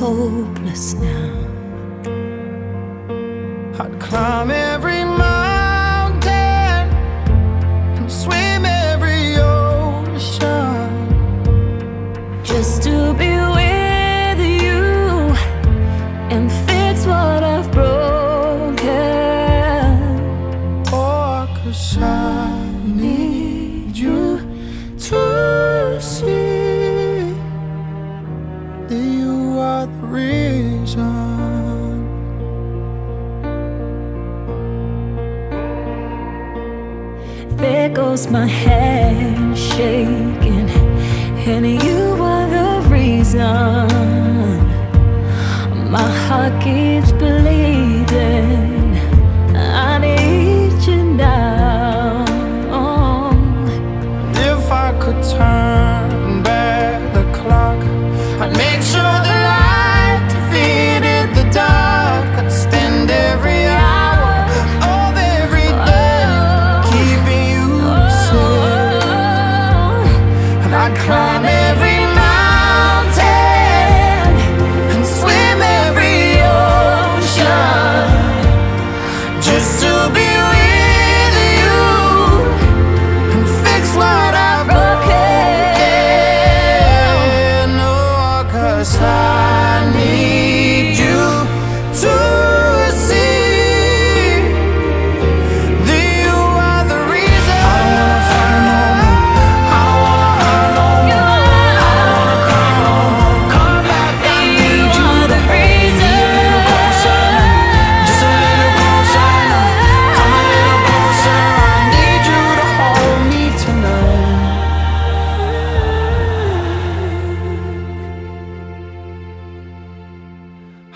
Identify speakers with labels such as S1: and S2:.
S1: Hopeless now.
S2: I'd climb every mountain and swim every ocean
S1: just to be with you and fix what I've broken.
S2: Oh, cause I
S1: There goes my head shaking, and you are the reason. My heart keeps bleeding. I need you now.
S2: If I could turn